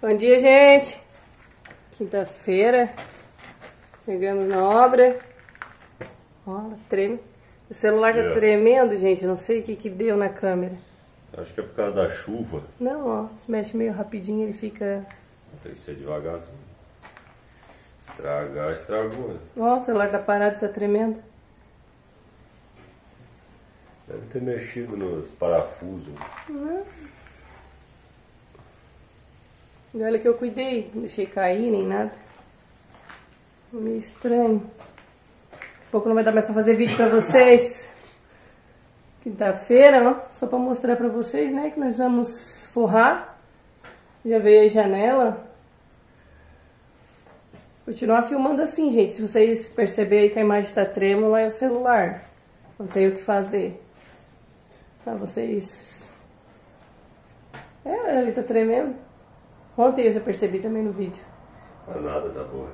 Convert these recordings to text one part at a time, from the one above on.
Bom dia, gente. Quinta-feira. Chegamos na obra. Ó, ela treme. O celular tá É. tremendo, gente. Não sei o que que deu na câmera. Acho que é por causa da chuva. Não, ó. Se mexe meio rapidinho, ele fica... Tem que ser devagarzinho. Estragar, estragou. né? Ó, o celular tá parado, está tremendo. Deve ter mexido nos parafusos. E olha que eu cuidei. Não deixei cair nem nada. Meio estranho. Daqui a pouco não vai dar mais pra fazer vídeo pra vocês. Quinta-feira, ó. Só pra mostrar pra vocês, né? Que nós vamos forrar. Já veio a janela. Continuar filmando assim, gente. Se vocês perceberem que a imagem tá trêmula, é o celular. Não tem o que fazer. Pra vocês... É, ele tá tremendo. Ontem eu já percebi também no vídeo. Não é nada, tá bom.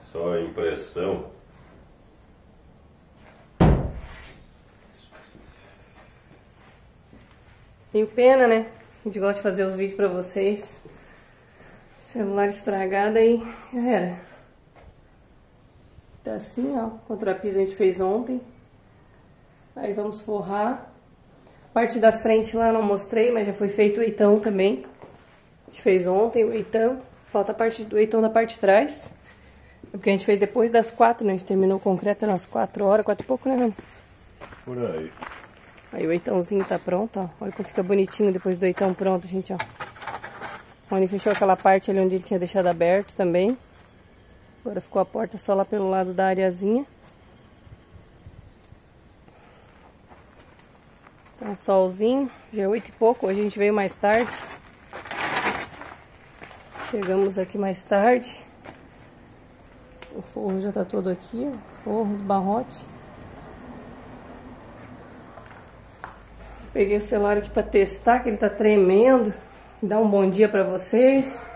Só a impressão. Tenho pena, né? A gente gosta de fazer os vídeos pra vocês. Celular estragado aí, já era. Tá assim, ó. Contrapiso a gente fez ontem. Aí vamos forrar. Parte da frente lá eu não mostrei, mas já foi feito o eitão também. A gente fez ontem o eitão. Falta a parte do eitão da parte de trás. É porque a gente fez depois das quatro, né? A gente terminou o concreto umas quatro horas, quatro e pouco, né, mano? Por aí. Aí o eitãozinho tá pronto, ó. Olha como fica bonitinho depois do eitão pronto, gente, ó. O Rony fechou aquela parte ali onde ele tinha deixado aberto também. Agora ficou a porta só lá pelo lado da areazinha. Um solzinho, já é oito e pouco, a gente veio mais tarde. Chegamos aqui mais tarde. O forro já tá todo aqui, ó. Forro, os barrotes. Peguei o celular aqui pra testar, que ele tá tremendo. Dar um bom dia pra vocês.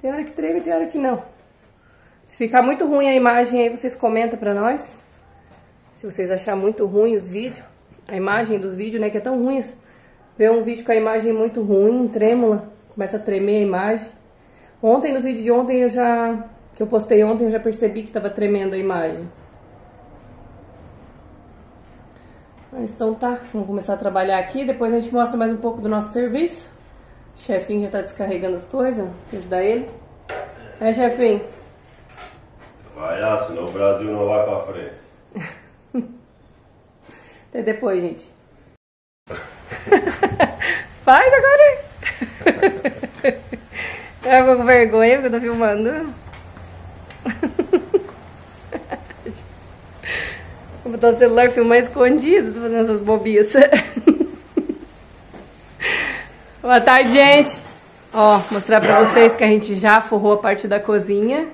Tem hora que treme, tem hora que não. Se ficar muito ruim a imagem aí, vocês comentam pra nós. Se vocês acharem muito ruim os vídeos, a imagem dos vídeos, né, que é tão ruim. Ver um vídeo com a imagem muito ruim, trêmula, começa a tremer a imagem. Ontem, nos vídeos de ontem, eu já que eu postei ontem, eu já percebi que estava tremendo a imagem. Mas então tá, vamos começar a trabalhar aqui, depois a gente mostra mais um pouco do nosso serviço. O chefinho já tá descarregando as coisas, pra ajudar ele. É, chefinho? Vai lá, senão o Brasil não vai pra frente. Até depois, gente. Faz agora! Eu fico com vergonha porque eu tô filmando. Vou botar o celular filmar escondido, tô fazendo essas bobiças. Boa tarde, gente. Ó, mostrar pra vocês que a gente já forrou a parte da cozinha.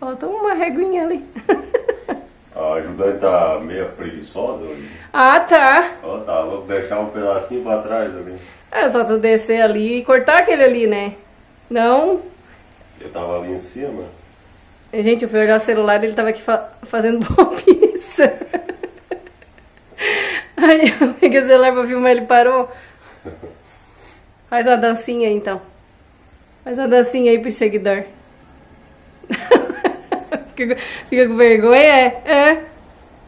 Faltou uma reguinha ali. A ajudante tá meio preguiçosa ali. Ah, tá. Ó, tá louco deixar um pedacinho pra trás ali. É só tu descer ali e cortar aquele ali, né? Não. Eu tava ali em cima. Gente, eu fui olhar o celular e ele tava aqui fa- fazendo bobiça. Aí eu peguei o celular pra filmar, ele parou. Faz uma dancinha aí, então. Faz uma dancinha aí pro seguidor. fica, fica com vergonha? É. é.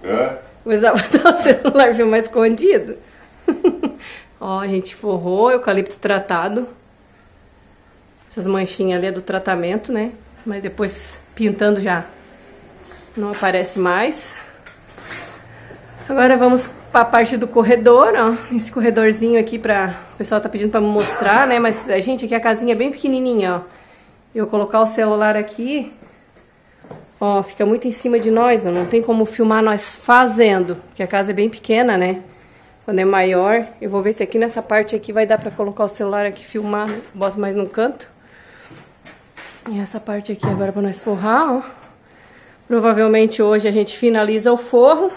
É? A botar o celular filmar escondido. Ó, a gente forrou eucalipto tratado. Essas manchinhas ali é do tratamento, né? Mas depois pintando já não aparece mais. Agora vamos para a parte do corredor, ó. Esse corredorzinho aqui para o pessoal tá pedindo para mostrar, né? Mas a gente aqui a casinha é bem pequenininha, ó. Eu colocar o celular aqui, ó, fica muito em cima de nós, ó. Não tem como filmar nós fazendo, porque a casa é bem pequena, né? Quando é maior, eu vou ver se aqui nessa parte aqui vai dar para colocar o celular aqui filmar, boto mais no canto. E essa parte aqui agora para nós forrar, ó. Provavelmente hoje a gente finaliza o forro.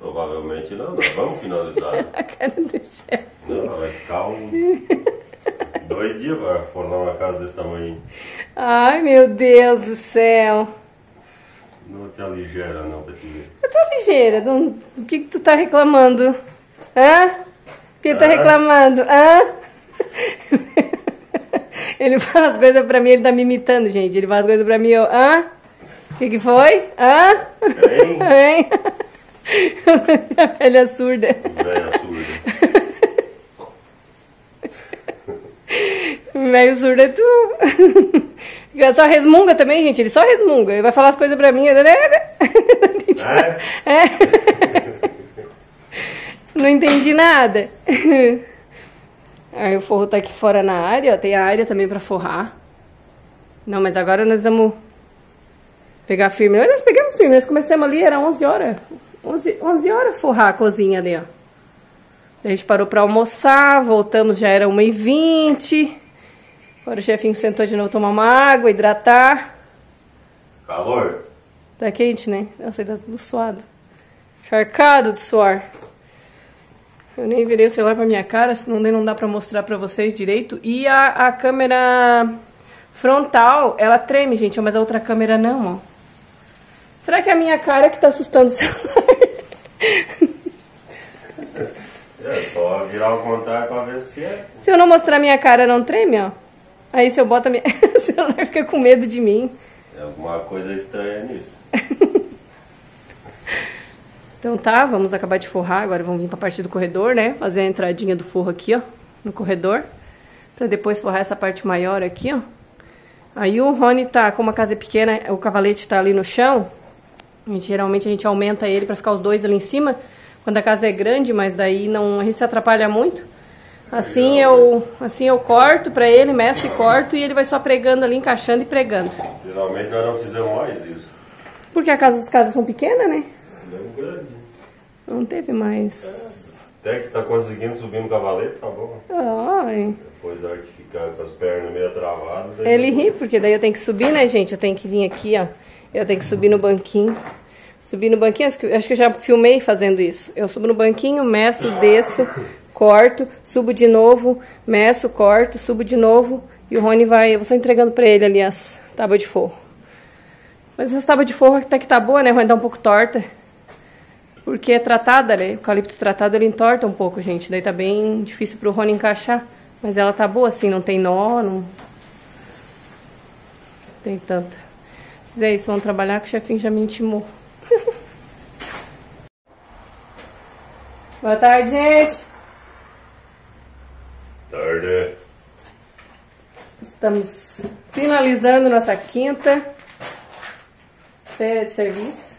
Provavelmente não, nós vamos finalizar. A cara do chefe. Não, vai ficar um. Dois dias para formar uma casa desse tamanho. Ai, meu Deus do céu. Não te aligera não, tá te Eu tô ligeira. Do que, que tu tá reclamando? Hã? O que tu tá reclamando? Hã? ele faz coisas pra mim, ele tá me imitando, gente. Ele faz coisas pra mim, eu. Hã? O que, que foi? Hã? Hein? Hein? A pele é surda. Velha surda. Velho surdo é tu. Só resmunga também, gente. Ele só resmunga. Ele vai falar as coisas pra mim. Não entendi nada. É? Não entendi nada. Aí o forro tá aqui fora na área, ó. Tem a área também pra forrar. Não, mas agora nós vamos pegar firme. Nós pegamos firme. Nós começamos ali, era 11 horas. 11, 11 horas forrar a cozinha ali, ó. A gente parou pra almoçar, voltamos, já era 1h20. Agora o chefinho sentou de novo tomar uma água, hidratar. Calor? Tá quente, né? Nossa, ele tá tudo suado. Charcado de suor. Eu nem virei o celular pra minha cara, senão nem não dá pra mostrar pra vocês direito. E a, a câmera frontal, ela treme, gente, mas a outra câmera não, ó. Será que é a minha cara que tá assustando o celular? É, só virar o contrário pra ver se é. se eu não mostrar minha cara, não treme, ó. Aí se eu boto a minha... o celular fica com medo de mim. É alguma coisa estranha nisso. Então tá, vamos acabar de forrar, agora vamos vir pra parte do corredor, né? Fazer a entradinha do forro aqui, ó, no corredor. Pra depois forrar essa parte maior aqui, ó. Aí o Rony tá, como a casa é pequena, o cavalete tá ali no chão. A gente, geralmente a gente aumenta ele pra ficar os dois ali em cima. Quando a casa é grande, mas daí não, a gente se atrapalha muito. Assim eu, assim eu corto pra ele, meço e corto e ele vai só pregando ali, encaixando e pregando. Geralmente nós não fizemos mais isso. Porque a casa, as casas são pequenas, né? Não grande. Não teve mais. Até que tá conseguindo subir no cavalete, tá bom. Ai. Depois da hora que ficar com as pernas meio travadas. Ele ri, porque daí eu tenho que subir, né, gente? Eu tenho que vir aqui, ó. Eu tenho que subir no banquinho. Subir no banquinho, acho que, acho que eu já filmei fazendo isso. Eu subo no banquinho, meço, desço, corto, subo de novo, meço, corto, subo de novo. E o Rony vai, eu vou só entregando pra ele ali as tábuas de forro. Mas essa tábua de forro até que tá boa, né? Rony tá um pouco torta. Porque é tratada, né? Eucalipto tratado ele entorta um pouco, gente. Daí tá bem difícil pro Rony encaixar. Mas ela tá boa assim, não tem nó, não tem tanta. Mas é isso, vamos trabalhar que o chefinho já me intimou. Boa tarde, gente. Tarde. Estamos finalizando nossa quinta feira de serviço.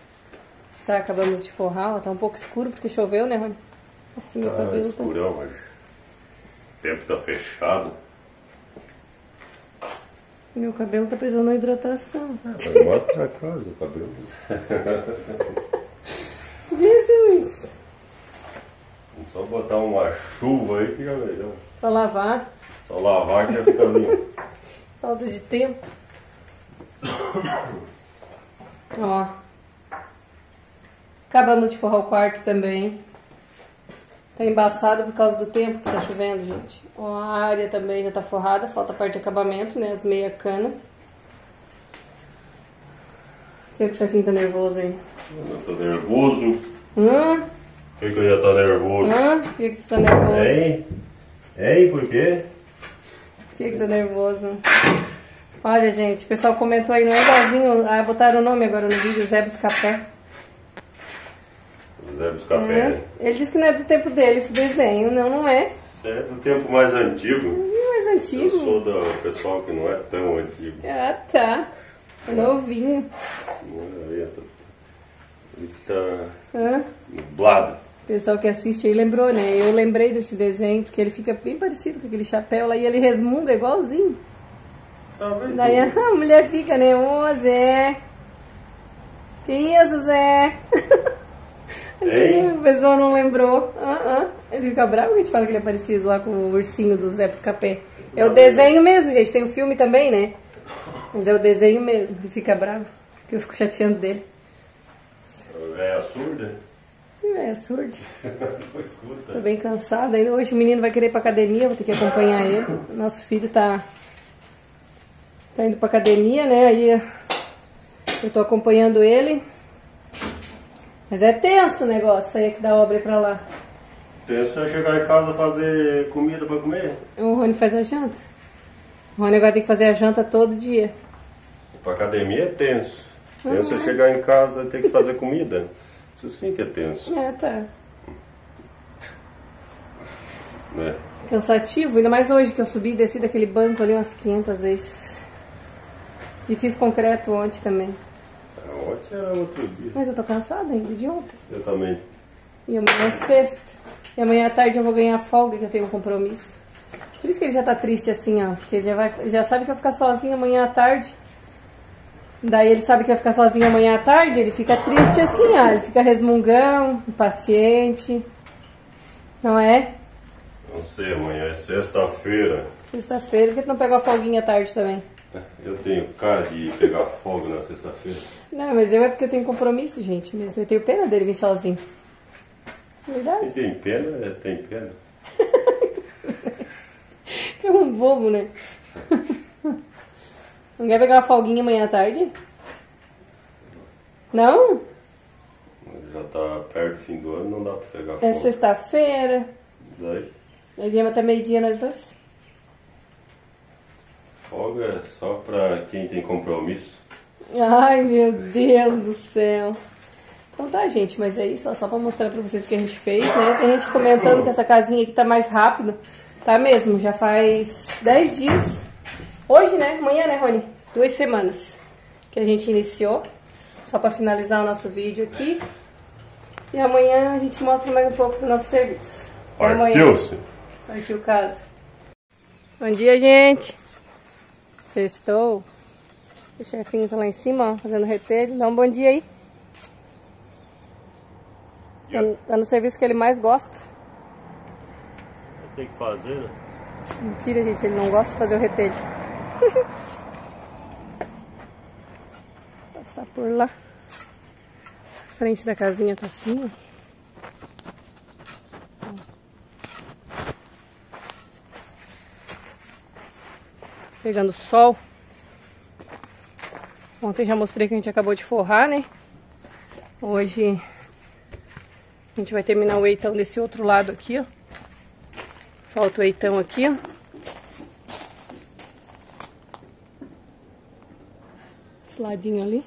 Já acabamos de forrar, ó, tá um pouco escuro porque choveu, né, Rony? Assim, meu Tá cabelo tá... escurão, mas o tempo tá fechado. Meu cabelo tá precisando de hidratação. Mas mostra a casa, o cabelo. Jesus! Só botar uma chuva aí que já melhor. Só lavar. Só lavar que já fica limpo. Falta de tempo. Ó. Acabamos de forrar o quarto também. Tá embaçado por causa do tempo que tá chovendo, gente. Ó, a área também já tá forrada, falta a parte de acabamento, né? As meia cana. Por que que o chefinho tá nervoso aí? Eu tô nervoso. Hã? Por que que eu já tô nervoso? Hã? Por que que tu tá nervoso? Hein? Hein? Por quê? Que que tá nervoso? Olha, gente, o pessoal comentou aí, não é igualzinho, ah, botaram o nome agora no vídeo, Zé Buscapé. Zé Buscapé. É. Ele disse que não é do tempo dele esse desenho. Não, não é. Isso é do tempo mais antigo. É mais Eu antigo. sou do pessoal que não é tão antigo. Ah, tá. É novinho. Olha aí, tá- Ele tá Hã? nublado. O pessoal que assiste aí lembrou, né? Eu lembrei desse desenho, porque ele fica bem parecido com aquele chapéu lá e ele resmunga igualzinho. Vendo? Daí a mulher fica, né? Ô, Zé. Que isso, Zé? Hein? O pessoal não lembrou. Ah, ah. Ele fica bravo que a gente fala que ele é parecido lá com o ursinho do Zé Buscapé. É o desenho mesmo, gente. Tem o filme também, né? Mas é o desenho mesmo. Ele fica bravo. Que eu fico chateando dele. É a surda? É surdo. Tô bem cansada. Ainda hoje o menino vai querer ir pra academia, vou ter que acompanhar ele. Nosso filho tá, tá indo pra academia, né? Aí Eu tô acompanhando ele. Mas é tenso o negócio sair aqui da obra e pra lá. Tenso é chegar em casa fazer comida pra comer. O Rony faz a janta. O Rony agora tem que fazer a janta todo dia. Pra academia é tenso. Tenso é chegar em casa e ter que fazer comida. Isso sim que é tenso. É, tá. Né? Cansativo, ainda mais hoje que eu subi e desci daquele banco ali umas 500 vezes. E fiz concreto ontem também. Ontem era outro dia. Mas eu tô cansada ainda de ontem. Eu também. E amanhã é sexta. E amanhã à tarde eu vou ganhar folga, que eu tenho um compromisso. Por isso que ele já tá triste assim, ó. Porque ele já, vai, já sabe que vai ficar sozinho amanhã à tarde. Daí ele sabe que vai ficar sozinho amanhã à tarde, ele fica triste assim, ó. Ele fica resmungão, impaciente. Não é? Não sei, amanhã é sexta-feira. Sexta-feira, por que tu não pegou a folguinha à tarde também? Eu tenho cara de pegar fogo na sexta-feira. Não, mas eu é porque eu tenho compromisso, gente, mesmo. Eu tenho pena dele vir sozinho. Quem Verdade. tem pena, é, tem pena. É um bobo, né? Não quer pegar uma folguinha amanhã à tarde? Não? Já tá perto do fim do ano, não dá pra pegar É fogo. sexta-feira. Daí, Aí viemos até meio-dia nós dois. folga é só pra quem tem compromisso. Ai, meu Deus do céu. Então tá, gente, mas é isso, ó, só pra mostrar pra vocês o que a gente fez, né? Tem gente comentando que essa casinha aqui tá mais rápido. Tá mesmo, já faz 10 dias. Hoje, né? Amanhã, né, Rony? Duas semanas que a gente iniciou. Só pra finalizar o nosso vídeo aqui. E amanhã a gente mostra mais um pouco do nosso serviço. Partiu-se! Partiu o caso. Bom dia, gente. Sextou. O chefinho tá lá em cima, ó, fazendo retelho. Dá um bom dia aí. Tá, no- tá no serviço que ele mais gosta. Tem que fazer, né? Mentira, gente, ele não gosta de fazer o retelho. Passar por lá. A frente da casinha tá assim, ó. Pegando sol. Ontem já mostrei que a gente acabou de forrar, né? Hoje a gente vai terminar o eitão desse outro lado aqui, ó. Falta o eitão aqui, ó. Ladinho ali.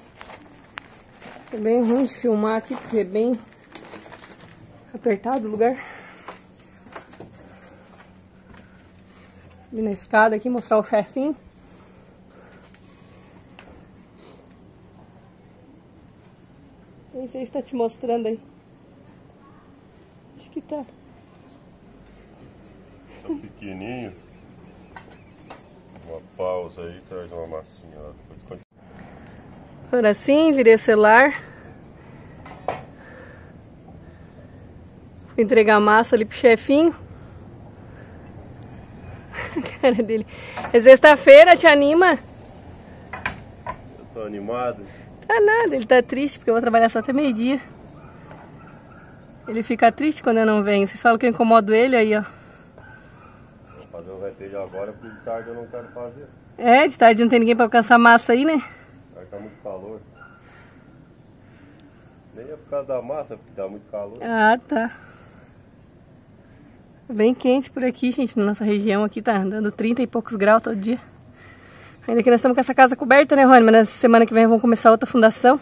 É bem ruim de filmar aqui, porque é bem apertado o lugar. Subir na escada aqui, mostrar o chefinho. Nem sei se tá te mostrando aí. Acho que tá. Tá pequenininho. Uma pausa aí, traz uma massinha lá. Agora sim, virei o celular. Fui entregar a massa ali pro chefinho. A cara dele. É sexta-feira, te anima? Eu tô animado. Tá nada, ele tá triste porque eu vou trabalhar só até meio-dia. Ele fica triste quando eu não venho. Vocês falam que eu incomodo ele aí, ó. Vou fazer o retelho agora, porque de tarde eu não quero fazer. É, de tarde não tem ninguém pra alcançar massa aí, né? Vai estar muito calor. Nem é por causa da massa, porque tá muito calor. Ah, tá. Bem quente por aqui, gente. Na nossa região aqui tá dando 30 e poucos graus todo dia. Ainda que nós estamos com essa casa coberta, né, Rony? Mas na semana que vem vamos começar outra fundação.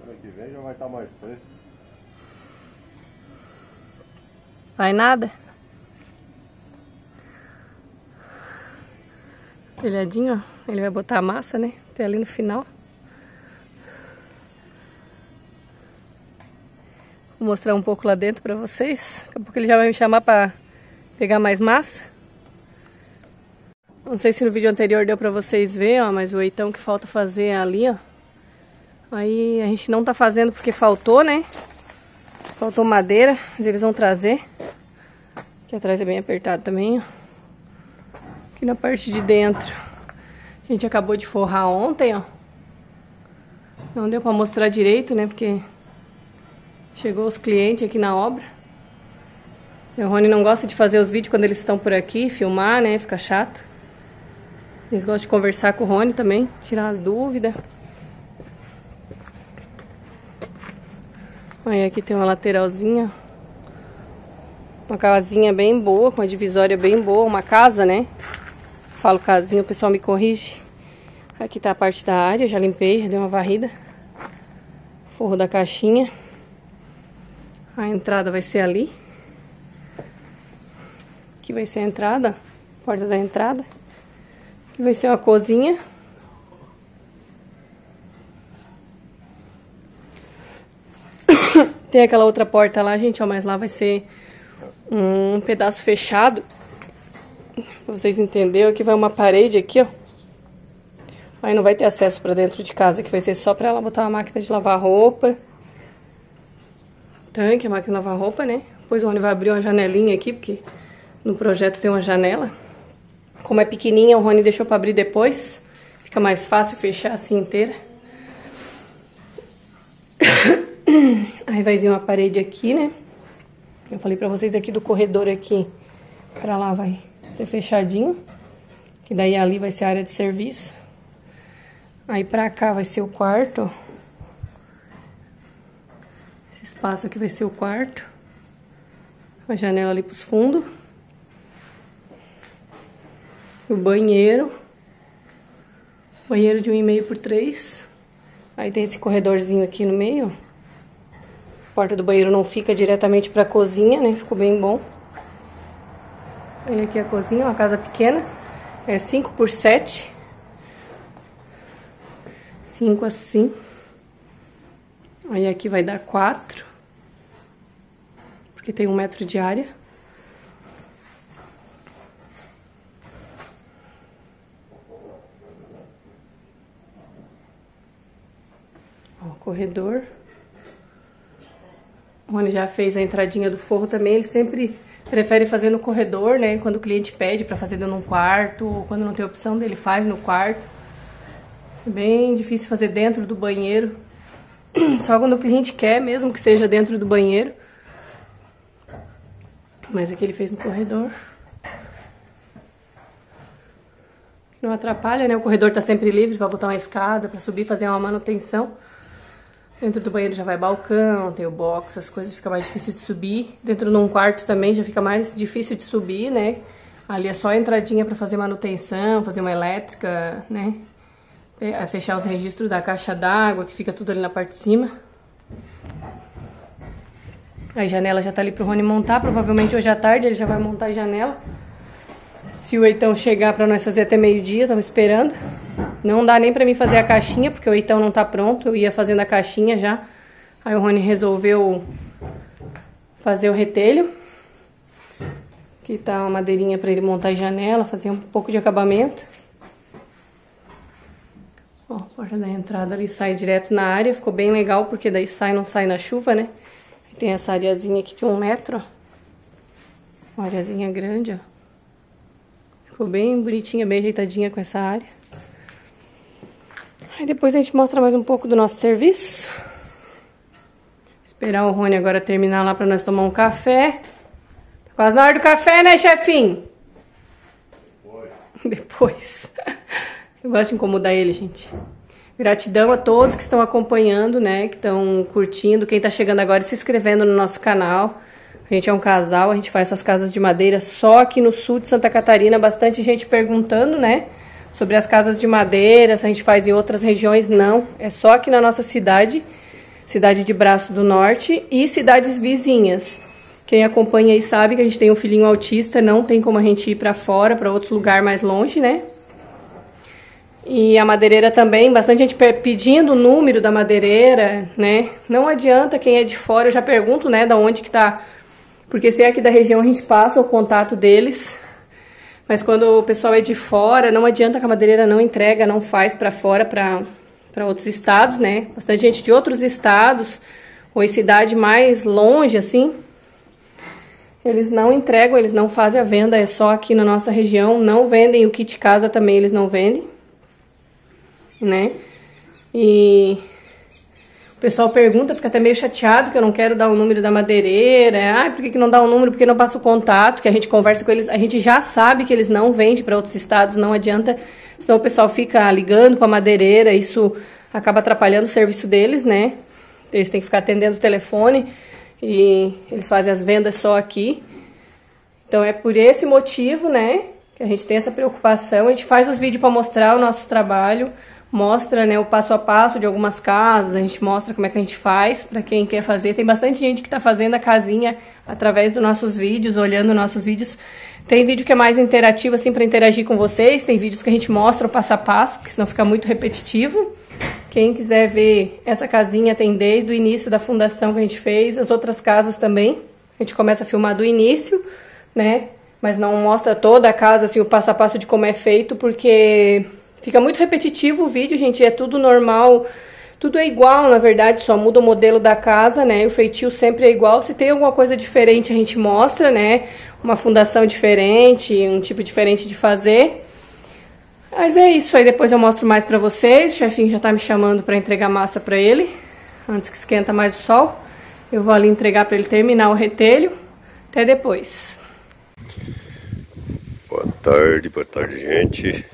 Semana que vem já vai estar mais fresco. Vai nada. Telhadinho, ó. Ele vai botar a massa, né? Até ali no final. Vou mostrar um pouco lá dentro pra vocês. Daqui a pouco ele já vai me chamar pra pegar mais massa. Não sei se no vídeo anterior deu pra vocês ver, ó, mas o eitão que falta fazer é ali, ó. Aí a gente não tá fazendo porque faltou, né? Faltou madeira, mas eles vão trazer. Aqui atrás é bem apertado também, ó. Aqui na parte de dentro. A gente acabou de forrar ontem, ó. Não deu pra mostrar direito, né? Porque chegou os clientes aqui na obra. O Rony não gosta de fazer os vídeos quando eles estão por aqui, filmar, né? Fica chato. Eles gostam de conversar com o Rony também, tirar as dúvidas. Aí aqui tem uma lateralzinha. Uma casinha bem boa, com uma divisória bem boa. Uma casa, né? Falo casinha, o pessoal me corrige. Aqui tá a parte da área, já limpei, dei uma varrida. Forro da caixinha. A entrada vai ser ali. Aqui vai ser a entrada, porta da entrada. Aqui vai ser uma cozinha. Tem aquela outra porta lá, gente, ó, mas lá vai ser um pedaço fechado. Pra vocês entenderem, aqui vai uma parede aqui, ó. Aí não vai ter acesso pra dentro de casa, que vai ser só pra ela botar uma máquina de lavar roupa. Tanque, a máquina de lavar roupa, né? Depois o Rony vai abrir uma janelinha aqui, porque no projeto tem uma janela. Como é pequenininha, o Rony deixou pra abrir depois. Fica mais fácil fechar assim inteira. Aí vai vir uma parede aqui, né? Eu falei pra vocês aqui do corredor aqui, pra lá vai ser fechadinho. Que daí ali vai ser a área de serviço. Aí pra cá vai ser o quarto. Esse espaço aqui vai ser o quarto. A janela ali pros fundos. O banheiro. Banheiro de 1,5 por 3. Aí tem esse corredorzinho aqui no meio, ó porta do banheiro não fica diretamente para a cozinha, né? Ficou bem bom. Aí aqui a cozinha, uma casa pequena. É 5 por 7. 5 assim. Aí aqui vai dar 4. Porque tem um metro de área. Ó, corredor. O Rony já fez a entradinha do forro também, ele sempre prefere fazer no corredor, né? Quando o cliente pede para fazer dentro de um quarto, ou quando não tem opção dele faz no quarto. É bem difícil fazer dentro do banheiro. Só quando o cliente quer, mesmo que seja dentro do banheiro. Mas aqui ele fez no corredor. Não atrapalha, né? O corredor tá sempre livre para botar uma escada, para subir, fazer uma manutenção. Dentro do banheiro já vai balcão, tem o box, as coisas fica mais difícil de subir. Dentro de um quarto também já fica mais difícil de subir, né? Ali é só a entradinha para fazer manutenção, fazer uma elétrica, né? Fechar os registros da caixa d'água, que fica tudo ali na parte de cima. A janela já tá ali pro Rony montar, provavelmente hoje à tarde ele já vai montar a janela. Se o Eitão chegar para nós fazer até meio-dia, estamos esperando. Não dá nem pra mim fazer a caixinha, porque o Eitão não tá pronto. Eu ia fazendo a caixinha já. Aí o Rony resolveu fazer o retelho. Aqui tá uma madeirinha pra ele montar a janela, fazer um pouco de acabamento. Ó, a porta da entrada ali sai direto na área. Ficou bem legal, porque daí sai, não sai na chuva, né? tem essa areazinha aqui de um metro, ó. Uma areazinha grande, ó. Ficou bem bonitinha, bem ajeitadinha com essa área. Aí depois a gente mostra mais um pouco do nosso serviço. Esperar o Rony agora terminar lá pra nós tomar um café. Tá quase na hora do café, né, chefinho? Depois. Depois. Eu gosto de incomodar ele, gente. Gratidão a todos que estão acompanhando, né, que estão curtindo, quem tá chegando agora e se inscrevendo no nosso canal. A gente é um casal, a gente faz essas casas de madeira só aqui no sul de Santa Catarina, bastante gente perguntando, né, sobre as casas de madeira, se a gente faz em outras regiões, não. É só aqui na nossa cidade, cidade de Braço do Norte e cidades vizinhas. Quem acompanha aí sabe que a gente tem um filhinho autista, não tem como a gente ir para fora, para outro lugar mais longe, né? E a madeireira também, bastante gente pedindo o número da madeireira, né? Não adianta quem é de fora, eu já pergunto, né, da onde que tá. Porque se é aqui da região a gente passa o contato deles, mas quando o pessoal é de fora, não adianta que a madeireira não entrega, não faz para fora, para outros estados, né? Bastante gente de outros estados, ou em cidade mais longe, assim, eles não entregam, eles não fazem a venda, é só aqui na nossa região. Não vendem o kit casa também, eles não vendem, né? E o pessoal pergunta, fica até meio chateado que eu não quero dar o número da madeireira. Ah, por que, que não dá o número? Porque não passa o contato, que a gente conversa com eles. A gente já sabe que eles não vendem para outros estados, não adianta. Senão o pessoal fica ligando para a madeireira, isso acaba atrapalhando o serviço deles, né? Eles têm que ficar atendendo o telefone e eles fazem as vendas só aqui. Então é por esse motivo, né, que a gente tem essa preocupação. A gente faz os vídeos para mostrar o nosso trabalho, mostra, né, o passo a passo de algumas casas, a gente mostra como é que a gente faz para quem quer fazer. Tem bastante gente que está fazendo a casinha através dos nossos vídeos, olhando nossos vídeos. Tem vídeo que é mais interativo, assim, para interagir com vocês. Tem vídeos que a gente mostra o passo a passo, porque senão fica muito repetitivo. Quem quiser ver essa casinha tem desde o início da fundação que a gente fez, as outras casas também. A gente começa a filmar do início, né? Mas não mostra toda a casa, assim, o passo a passo de como é feito, porque fica muito repetitivo o vídeo, gente. É tudo normal, tudo é igual, na verdade, só muda o modelo da casa, né? O feitio sempre é igual. Se tem alguma coisa diferente, a gente mostra, né? Uma fundação diferente, um tipo diferente de fazer. Mas é isso, aí depois eu mostro mais pra vocês. O chefinho já tá me chamando pra entregar massa pra ele, antes que esquenta mais o sol. Eu vou ali entregar pra ele terminar o retelho. Até depois. Boa tarde, boa tarde, gente.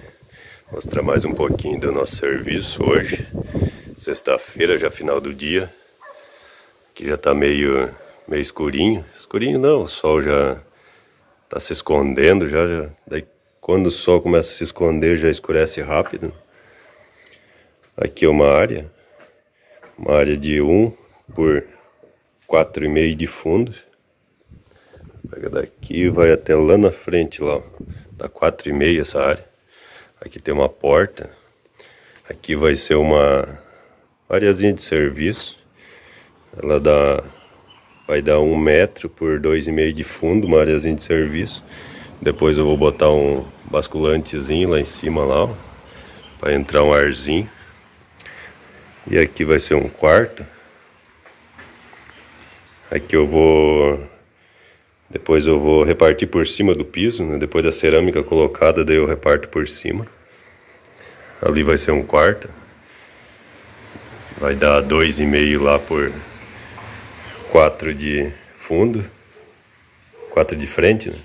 Mostrar mais um pouquinho do nosso serviço hoje. Sexta-feira, já final do dia. Aqui já tá meio, meio escurinho. Escurinho não, o sol já tá se escondendo já, já. Daí quando o sol começa a se esconder, já escurece rápido. Aqui é uma área, uma área de 1 por 4,5 de fundo. Pega daqui e vai até lá na frente, lá, dá 4,5 essa área. Aqui tem uma porta. Aqui vai ser uma areazinha de serviço. Ela dá, vai dar 1 metro por 2,5 de fundo, uma areazinha de serviço. Depois eu vou botar um basculantezinho lá em cima lá, para entrar um arzinho. E aqui vai ser um quarto. Aqui eu vou depois eu vou repartir por cima do piso, né? depois da cerâmica colocada, daí eu reparto por cima. Ali vai ser um quarto. Vai dar dois e meio lá por quatro de fundo, quatro de frente, né?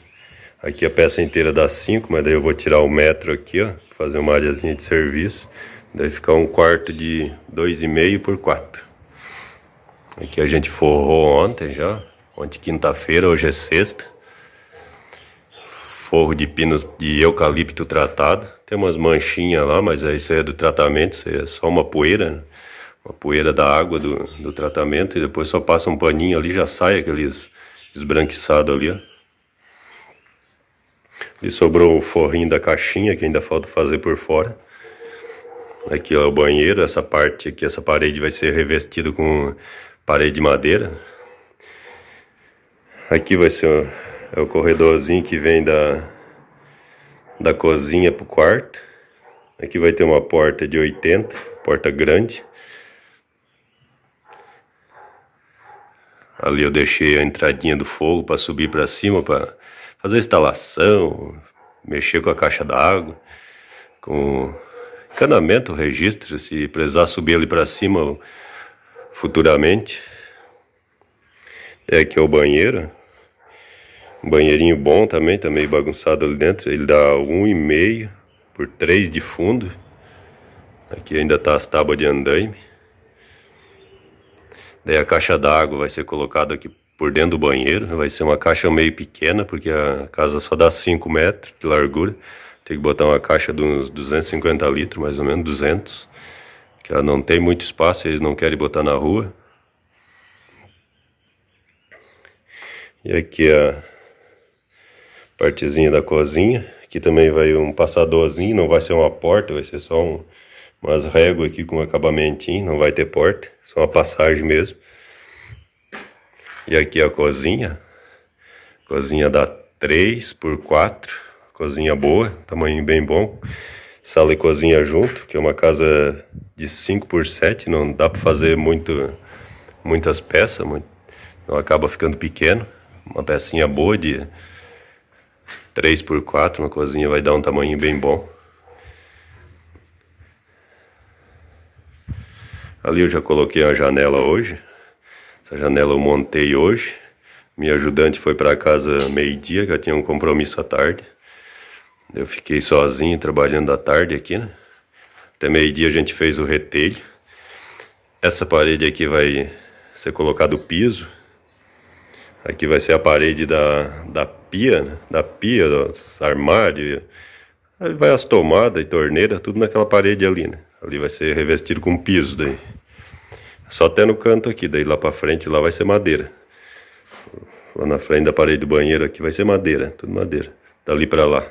Aqui a peça inteira dá 5, mas daí eu vou tirar o metro aqui, ó, fazer uma areazinha de serviço. Daí ficar um quarto de 2,5 por 4. Aqui a gente forrou ontem já, ontem quinta-feira, hoje é sexta. Forro de pinos de eucalipto tratado. Tem umas manchinhas lá, mas isso aí é do tratamento, isso é só uma poeira, né? Uma poeira da água do, do tratamento e depois só passa um paninho ali, já sai aqueles esbranquiçados ali, ó. E sobrou o forrinho da caixinha que ainda falta fazer por fora. Aqui ó, o banheiro, essa parte aqui, essa parede vai ser revestida com parede de madeira. Aqui vai ser o, é o corredorzinho que vem da, da cozinha pro quarto. Aqui vai ter uma porta de 80, porta grande. Ali eu deixei a entradinha do fogo para subir para cima para fazer instalação, mexer com a caixa d'água, com encanamento, registro, se precisar subir ali para cima futuramente. É aqui é o banheiro. Banheirinho bom também, tá meio bagunçado ali dentro. Ele dá um e meio por três de fundo. Aqui ainda tá as tábuas de andaime. Daí a caixa d'água vai ser colocada aqui por dentro do banheiro. Vai ser uma caixa meio pequena, porque a casa só dá 5 metros de largura. Tem que botar uma caixa de uns 250 litros, mais ou menos 200. Que ela não tem muito espaço, eles não querem botar na rua. E aqui a partezinha da cozinha. Aqui também vai um passadorzinho, não vai ser uma porta, vai ser só um, umas réguas aqui com acabamentinho, não vai ter porta, só uma passagem mesmo. E aqui a cozinha. Cozinha dá 3 por 4. Cozinha boa, tamanho bem bom. Sala e cozinha junto, que é uma casa de 5 por 7. Não dá para fazer muito, muitas peças, muito, não acaba ficando pequeno. Uma pecinha boa de 3 por 4. Uma cozinha vai dar um tamanho bem bom. Ali eu já coloquei a janela hoje. Essa janela eu montei hoje. Minha ajudante foi para casa meio-dia, já tinha um compromisso à tarde. Eu fiquei sozinho trabalhando à tarde aqui, né? Até meio-dia a gente fez o retelho. Essa parede aqui vai ser colocado o piso. Aqui vai ser a parede da, da pia, né? da pia, dos armários. Aí vai as tomadas e torneira, tudo naquela parede ali, né? Ali vai ser revestido com piso daí. Só até no canto aqui, daí lá pra frente lá vai ser madeira. Lá na frente da parede do banheiro aqui vai ser madeira, tudo madeira. Dali pra lá.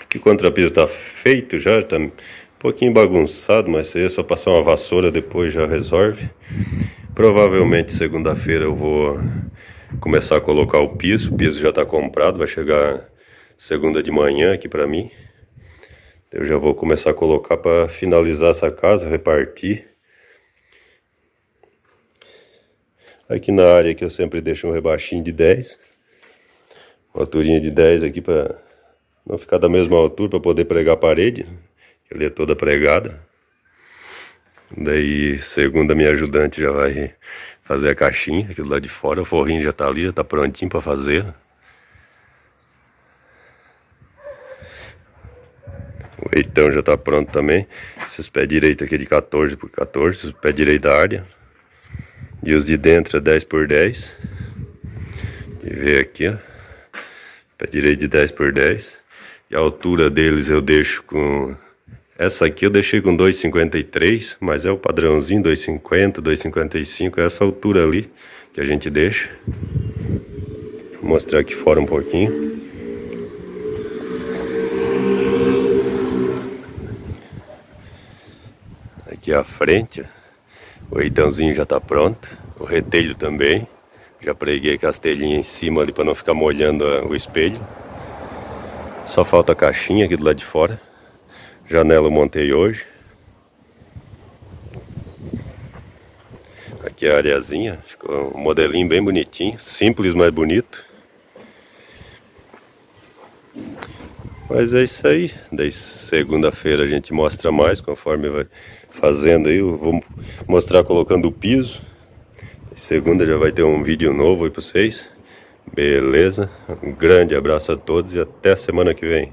Aqui o contrapiso tá feito já, tá um pouquinho bagunçado, mas isso aí é só passar uma vassoura depois já resolve. Provavelmente segunda-feira eu vou começar a colocar o piso, o piso já tá comprado, vai chegar segunda de manhã aqui pra mim. Eu já vou começar a colocar para finalizar essa casa, repartir. Aqui na área que eu sempre deixo um rebaixinho de 10. Uma alturinha de 10 aqui para não ficar da mesma altura para poder pregar a parede. Ele é toda pregada. Daí, segundo a minha ajudante, já vai fazer a caixinha aqui do lado de fora. O forrinho já está ali, já está prontinho para fazer. O eitão já está pronto também. Esses pés direito aqui de 14 por 14, os pés direito da área. E os de dentro é 10 por 10. E ver aqui, ó. Pé direito de 10 por 10. E a altura deles eu deixo com... Essa aqui eu deixei com 2,53, mas é o padrãozinho, 2,50, 2,55, é essa altura ali que a gente deixa. Vou mostrar aqui fora um pouquinho. aqui à frente. O eitãozinho já está pronto. O retelho também. Já preguei com em cima ali para não ficar molhando o espelho. Só falta a caixinha aqui do lado de fora. Janela eu montei hoje. Aqui a areazinha. Ficou um modelinho bem bonitinho. Simples, mas bonito. Mas é isso aí. Daí segunda-feira a gente mostra mais conforme vai fazendo aí. Eu vou mostrar colocando o piso. Segunda já vai ter um vídeo novo aí pra vocês. Beleza? Um grande abraço a todos e até semana que vem.